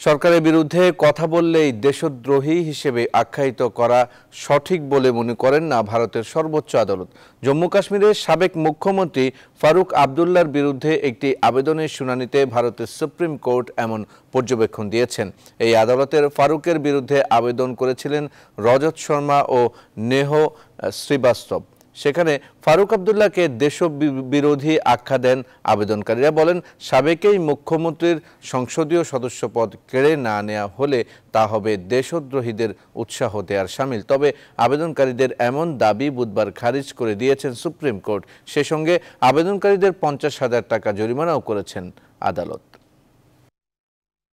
সরকারের বিরুদ্ধে কথা বললেই দেশদ্রোহী হিসেবে আখ্যায়িত করা সঠিক বলে মনে করেন না ভারতের সর্বোচ্চ আদালত। জম্মু কাশ্মীরের সাবেক মুখ্যমন্ত্রী ফারুক আবদুল্লার বিরুদ্ধে একটি আবেদনের শুনানিতে ভারতের সুপ্রিম কোর্ট এমন পর্যবেক্ষণ দিয়েছেন। এই আদালতের ফারুকের বিরুদ্ধে আবেদন করেছিলেন রজত শর্মা ও নেহ শ্রীবাস্তব। সেখানে ফারুক আবদুল্লাহকে দেশ বিরোধী আখ্যা দেন আবেদনকারীরা। বলেন, সাবেকেই মুখ্যমন্ত্রীর সংসদীয় সদস্য পদ কেড়ে না নেওয়া হলে তা হবে দেশদ্রোহীদের উৎসাহ দেওয়ার সামিল। তবে আবেদনকারীদের এমন দাবি বুধবার খারিজ করে দিয়েছেন সুপ্রিম কোর্ট। সে সঙ্গে আবেদনকারীদের পঞ্চাশ হাজার টাকা জরিমানাও করেছেন আদালত।